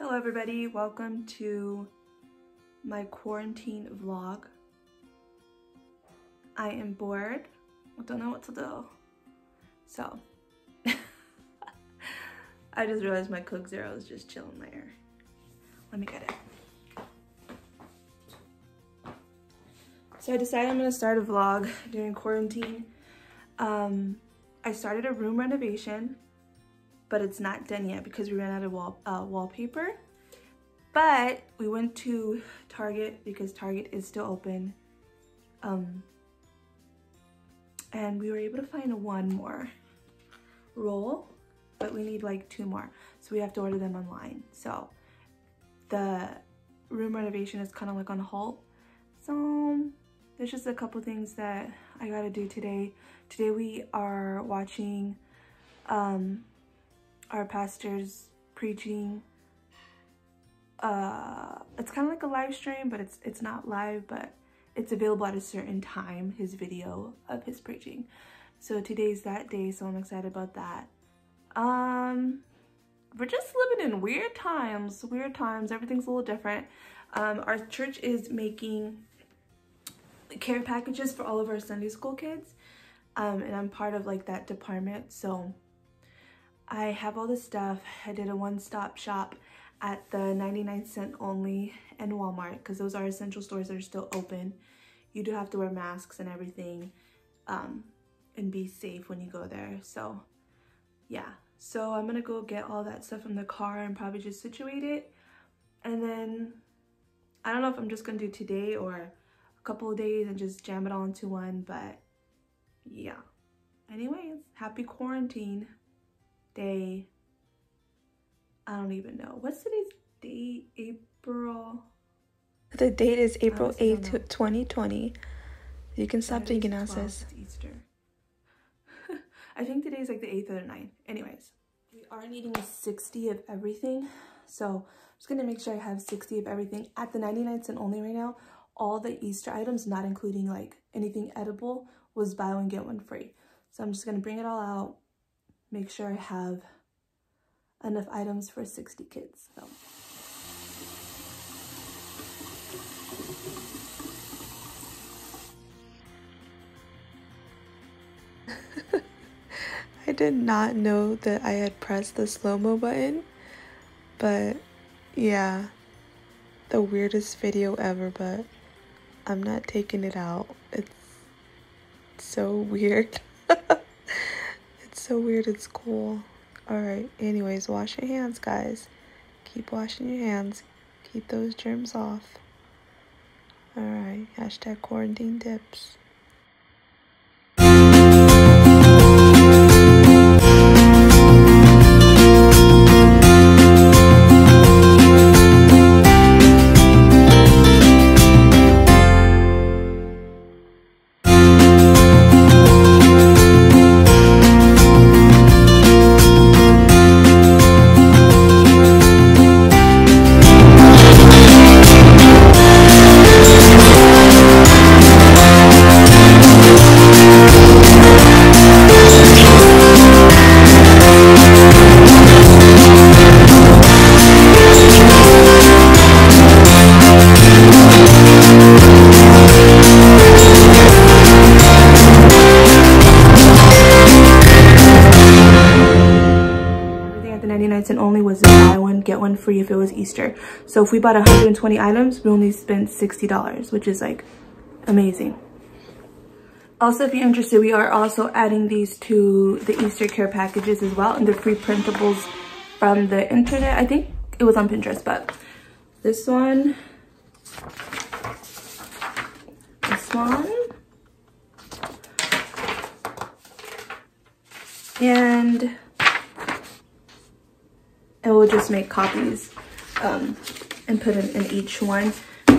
Hello everybody, welcome to my quarantine vlog. I am bored, I don't know what to do. So, I just realized my Coke Zero is just chilling there. Let me get it. So I decided I'm gonna start a vlog during quarantine. Um, I started a room renovation but it's not done yet because we ran out of wall, uh, wallpaper. But we went to Target because Target is still open. Um, and we were able to find one more roll, but we need like two more. So we have to order them online. So the room renovation is kind of like on halt. So there's just a couple things that I gotta do today. Today we are watching um, our pastor's preaching. Uh, it's kind of like a live stream, but it's it's not live, but it's available at a certain time, his video of his preaching. So today's that day, so I'm excited about that. Um, we're just living in weird times, weird times. Everything's a little different. Um, our church is making care packages for all of our Sunday school kids. Um, and I'm part of like that department. So I have all this stuff. I did a one-stop shop at the 99 cent only and Walmart because those are essential stores that are still open. You do have to wear masks and everything um, and be safe when you go there. So yeah, so I'm gonna go get all that stuff from the car and probably just situate it. And then I don't know if I'm just gonna do today or a couple of days and just jam it all into one, but yeah. Anyways, happy quarantine day. I don't even know. What's today's date? April. The date is oh, April 8th, 2020. You can stop thinking now, sis. Easter. I think today's like the 8th or the 9th. Anyways, we are needing 60 of everything. So I'm just going to make sure I have 60 of everything. At the 99 cent only right now, all the Easter items, not including like anything edible, was buy one, get one free. So I'm just going to bring it all out, make sure I have enough items for 60 kids. So. I did not know that I had pressed the slow-mo button, but yeah, the weirdest video ever, but I'm not taking it out. It's so weird. So weird. It's cool. Alright, anyways, wash your hands, guys. Keep washing your hands. Keep those germs off. Alright, hashtag quarantine tips. Get one free if it was Easter. So if we bought 120 items, we only spent $60, which is like amazing. Also, if you're interested, we are also adding these to the Easter care packages as well and the free printables from the internet. I think it was on Pinterest, but this one, this one, and and we'll just make copies um, and put them in each one.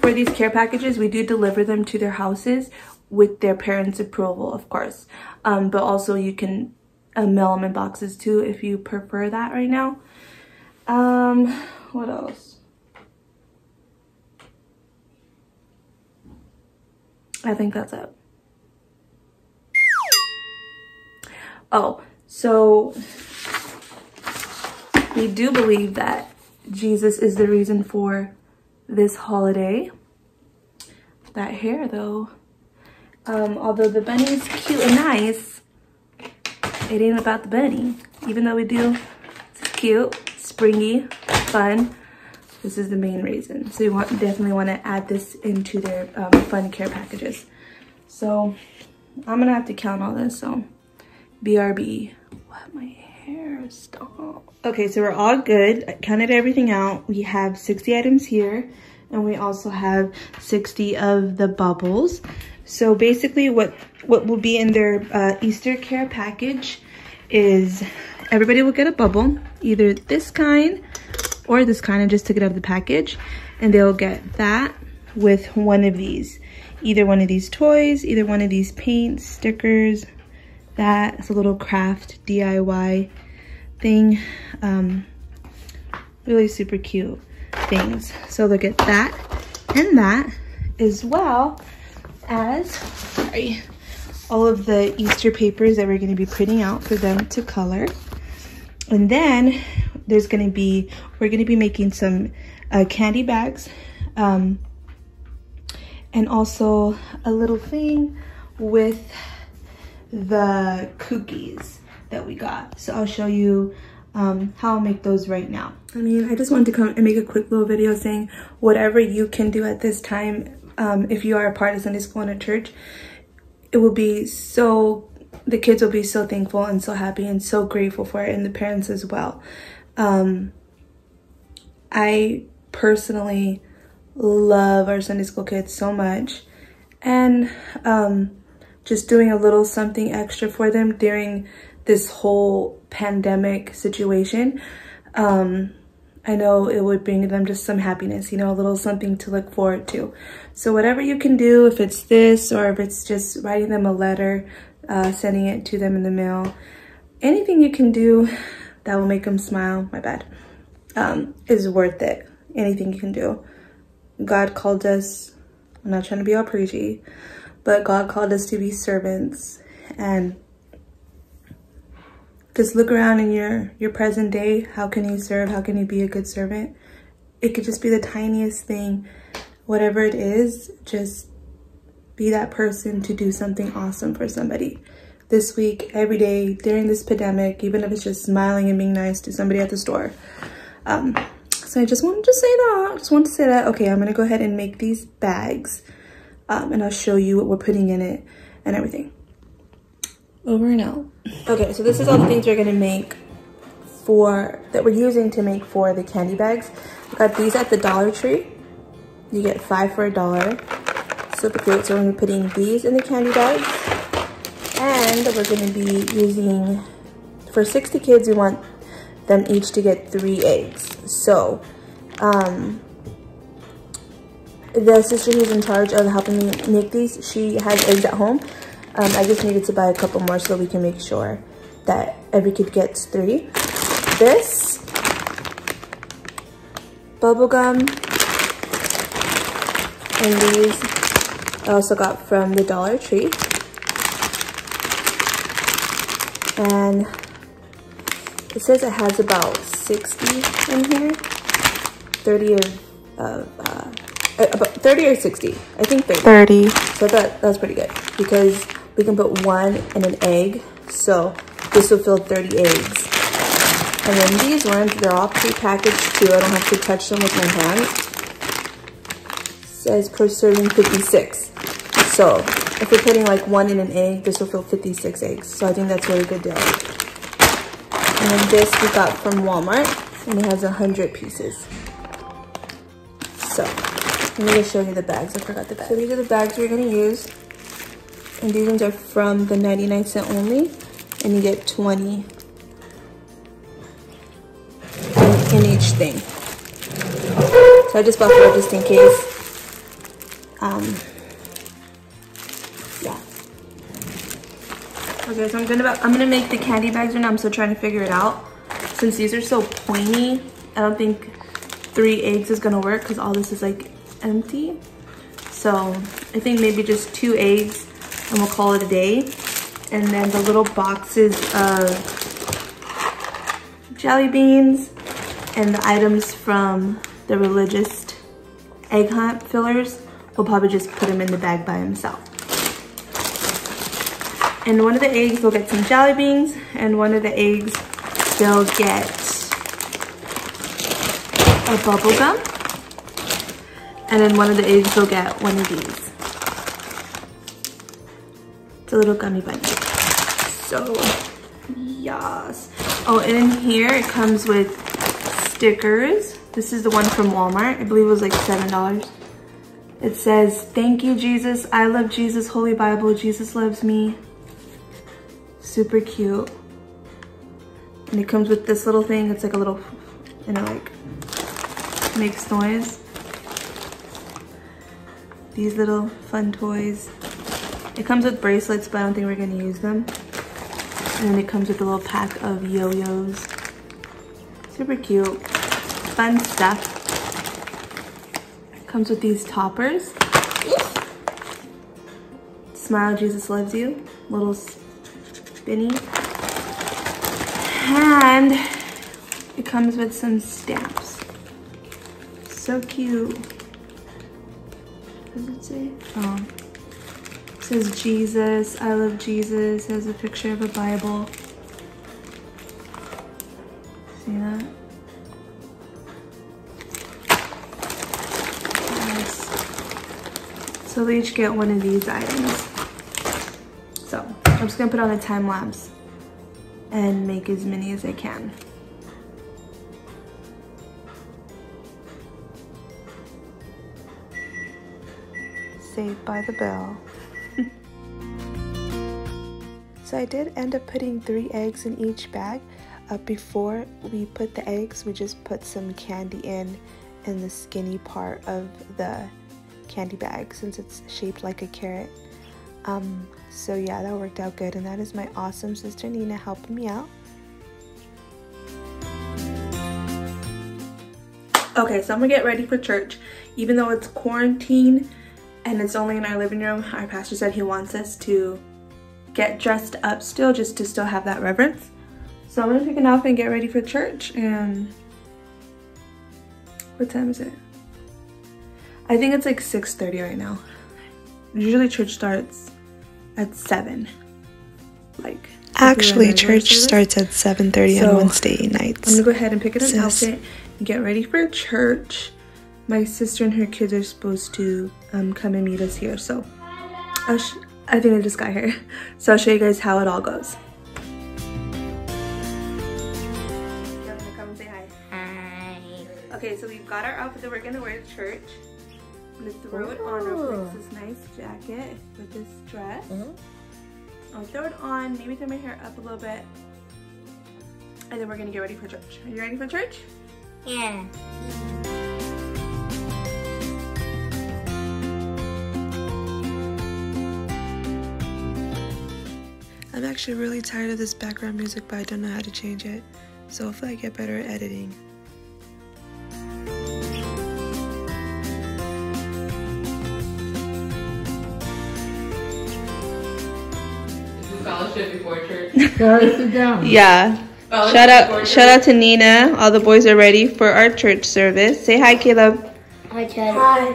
For these care packages, we do deliver them to their houses with their parents' approval, of course. Um, but also you can uh, mail them in boxes too if you prefer that right now. Um, what else? I think that's it. Oh, so we do believe that Jesus is the reason for this holiday. That hair though, um, although the bunny is cute and nice, it ain't about the bunny. Even though we do, it's cute, springy, fun. This is the main reason. So you want, definitely want to add this into their um, fun care packages. So I'm gonna have to count all this. So BRB. What my hair stop. Okay, so we're all good. I counted everything out. We have 60 items here and we also have 60 of the bubbles. So basically what, what will be in their uh, Easter care package is everybody will get a bubble, either this kind or this kind. I just took it out of the package and they'll get that with one of these. Either one of these toys, either one of these paints, stickers, that. It's a little craft DIY thing. Um, really super cute things. So look at that and that as well as, sorry, all of the Easter papers that we're going to be printing out for them to color. And then there's going to be, we're going to be making some uh, candy bags um, and also a little thing with the cookies that we got. So I'll show you um, how I'll make those right now. I mean, I just wanted to come and make a quick little video saying whatever you can do at this time, um, if you are a part of Sunday school and a church, it will be so, the kids will be so thankful and so happy and so grateful for it and the parents as well. Um, I personally love our Sunday school kids so much and um, just doing a little something extra for them during this whole pandemic situation, um, I know it would bring them just some happiness, you know, a little something to look forward to. So whatever you can do, if it's this or if it's just writing them a letter, uh, sending it to them in the mail, anything you can do that will make them smile, my bad, um, is worth it. Anything you can do. God called us, I'm not trying to be all preachy, but God called us to be servants and just look around in your, your present day. How can you serve? How can you be a good servant? It could just be the tiniest thing. Whatever it is, just be that person to do something awesome for somebody. This week, every day, during this pandemic, even if it's just smiling and being nice to somebody at the store. Um, so I just wanted to say that. I just wanted to say that. Okay, I'm going to go ahead and make these bags. Um, and I'll show you what we're putting in it and everything. Over and out. Okay, so this is all the things we're gonna make for, that we're using to make for the candy bags. We got these at the Dollar Tree. You get five for a dollar. Super cute. So we're gonna be putting these in the candy bags. And we're gonna be using, for 60 kids, we want them each to get three eggs. So, um, the sister who's in charge of helping me make these, she has eggs at home. Um, I just needed to buy a couple more so we can make sure that every kid gets three. This, bubble gum, and these I also got from the Dollar Tree. And it says it has about 60 in here, 30 of, of uh, Uh, about 30 or 60, I think 30. 30. So that, that's pretty good because we can put one in an egg. So this will fill 30 eggs. And then these ones, they're all pre-packaged too. I don't have to touch them with my hands. says per serving 56. So if we're putting like one in an egg, this will fill 56 eggs. So I think that's a really good deal. And then this we got from Walmart and it has 100 pieces. So I'm gonna show you the bags. I forgot the bags. So these are the bags we're gonna use. And these ones are from the 99 cent only. And you get 20 in, in each thing. So I just bought four just in case. Um, yeah. Okay, so I'm gonna I'm gonna make the candy bags right now. I'm still trying to figure it out. Since these are so pointy, I don't think three eggs is gonna work because all this is like empty. So I think maybe just two eggs and we'll call it a day. And then the little boxes of jelly beans and the items from the religious egg hunt fillers, we'll probably just put them in the bag by himself. And one of the eggs, they'll get some jelly beans, and one of the eggs, they'll get a bubble gum. And then one of the eggs, they'll get one of these. It's a little gummy bunny. So, yes. Oh, and in here, it comes with stickers. This is the one from Walmart. I believe it was like $7. It says, thank you, Jesus. I love Jesus. Holy Bible. Jesus loves me. Super cute. And it comes with this little thing. It's like a little, and it like makes noise. These little fun toys. It comes with bracelets, but I don't think we're gonna use them. And then it comes with a little pack of yo-yos. Super cute. Fun stuff. Comes with these toppers. Smile, Jesus loves you. Little spinny. And it comes with some stamps. So cute. Does it say? Oh. It says Jesus, I love Jesus. It has a picture of a Bible. See that? Nice. So they each get one of these items. So I'm just gonna put on a time lapse and make as many as I can. Saved by the bell. so I did end up putting three eggs in each bag. Uh, before we put the eggs, we just put some candy in in the skinny part of the candy bag since it's shaped like a carrot. Um, so yeah, that worked out good. And that is my awesome sister Nina helping me out. Okay, so I'm gonna get ready for church. Even though it's quarantine and it's only in our living room, our pastor said he wants us to get dressed up still just to still have that reverence. So I'm gonna take an outfit and get ready for church and what time is it? I think it's like 6.30 right now. Usually church starts at 7. Like Actually, church starts at 7.30 so, on Wednesday nights. I'm gonna go ahead and pick an outfit and get ready for church. My sister and her kids are supposed to um, come and meet us here. So i think I just got here. So I'll show you guys how it all goes. Okay, so we've got our outfit that we're gonna wear to church. I'm gonna throw Ooh. it on real quick. This nice jacket with this dress. Mm -hmm. I'll throw it on, maybe throw my hair up a little bit. And then we're gonna get ready for church. Are you ready for church? Yeah. I'm actually really tired of this background music, but I don't know how to change it. So hopefully I get better at editing. fellowship before church. sit down. Yeah. Fellowship shout out shout out to Nina. All the boys are ready for our church service. Say hi, Caleb. Hi, Chad. Hi.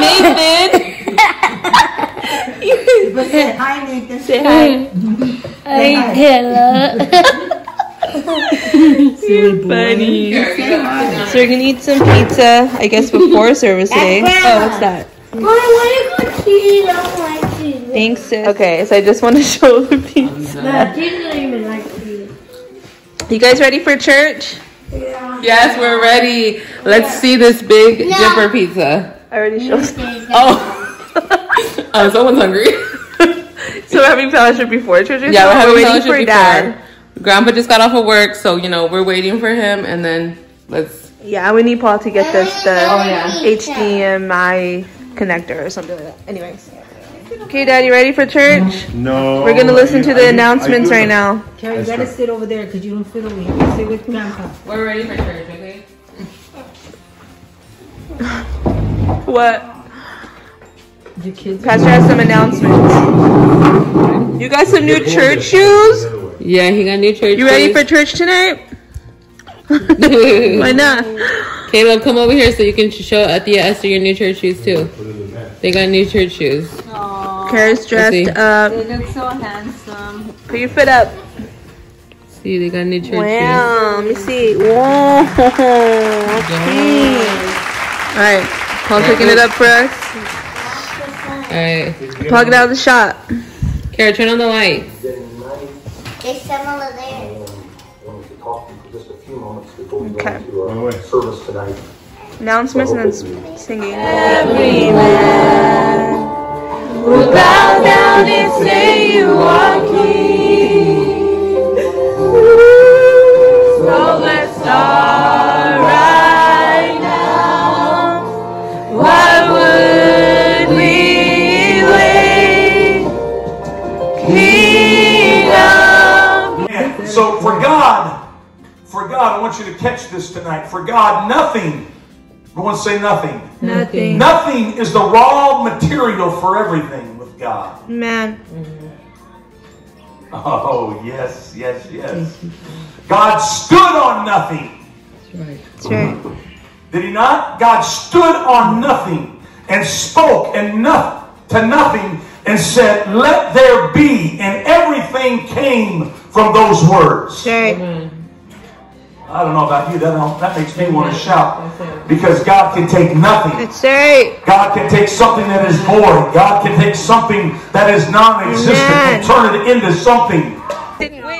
Nathan. say hi, Nathan. Say hi. Hi, Caleb. You're funny. So we're gonna eat some pizza, I guess, before service day. Oh, what's that? I want to go cheese. Thanks, sis. Okay, so I just want to show the pizza. No, don't even like cheese. You guys ready for church? Yeah. Yes, we're ready. Let's yeah. see this big no. dipper pizza. I already showed. Oh. oh, someone's hungry. so we're having fellowship before church. Yeah, we're having we're waiting for before. dad. Grandpa just got off of work, so you know we're waiting for him, and then let's. Yeah, we need Paul to get this the oh, yeah. HDMI connector or something like that. Anyways. Okay, Dad, you ready for church? No. We're gonna listen to the announcements right now. Carrie, you gotta sit over there because you don't fit over here. Sit with Grandpa. We're ready for church, okay? what? Your kids. Pastor has some announcements. You got some new church shoes? Yeah, he got new church shoes. You ready for church tonight? Why not? Caleb, come over here so you can show Atia Esther your new church shoes too. They got new church shoes. Oh. Kara's dressed up. They look so handsome. Put your foot up. See, they got new church Wow, let me see. Whoa. Alright, Paul picking it up for us. shoes. Alright. Plug it out of the shot. Kara, turn on the light. There's some over there. wanted to talk to you for just a few moments before we go Okay. into our service tonight. Announcements and then s- singing. So for God, for God, I want you to catch this tonight. For God, nothing, everyone say nothing. Nothing. Nothing is the raw material for everything with God. Man. Oh, yes, yes, yes. God stood on nothing. That's right. Did he not? God stood on nothing and spoke and no, to nothing and said, Let there be. And everything came from those words. That's right. I don't know about you, that, that makes me want to shout. Because God can take nothing. That's right. God can take something that is void. God can take something that is non-existent and turn it into something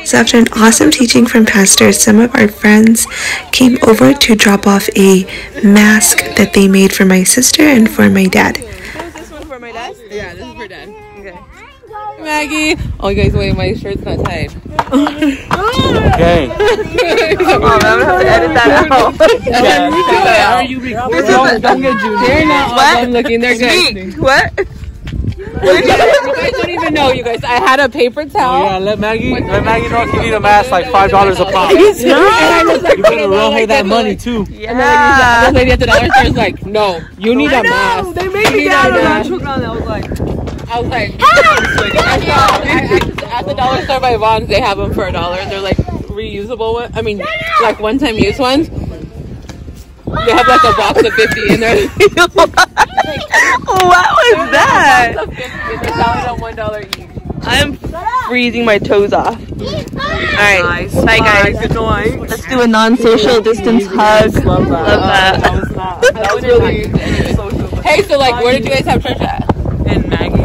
So after an awesome teaching from Pastor, some of our friends came over to drop off a mask that they made for my sister and for my dad. Yeah, this is for dad. Okay. Maggie. Oh, you guys, wait, my shirt's not tied. Okay. come on, I'm gonna have to edit that out. Are you recording? Don't, don't get Judy. They're not all What? done looking. They're good. What? you guys don't even know, you guys. I had a paper towel. Oh, Yeah, let Maggie let Maggie know if you need a mask like five dollars a pop. It's not. And I was like, You better roll her that money too. Yeah. The lady at the dollar store is like, no, you need a mask. They made me down I was like, I was like, I saw, I, I, at the dollar store by Vons, they have them for a dollar. They're like reusable one. I mean, like one-time use ones. They have like a box of 50 in there. What was that? Box of 50 and they're selling them one dollar each. I'm freezing my toes off. Alright. Bye guys. Good night. Let's do a non-social distance hug. Love that. That was really Hey, so like, where did you guys have church at? And Maggie's.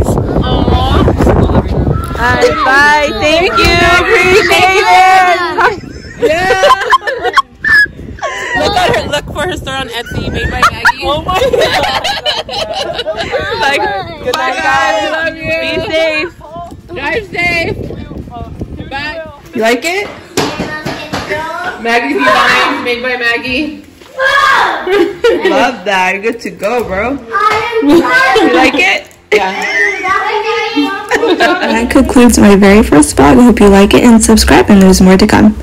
Aww. Alright, bye. Thank you. Appreciate it. Yeah. look at her. Look for her store on Etsy, made by Maggie. Oh my Bye. Good night, guys. Love you. Be safe. Drive safe. Bye. You like it? Maggie's design, made by Maggie. Love that. You're good to go, bro. You like it? That concludes my very first vlog. I hope you like it and subscribe and there's more to come.